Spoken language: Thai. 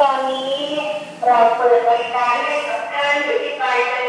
ตอนนี้เราเปิดบริการให้กับท่านอยู่ที่ปลายทะเ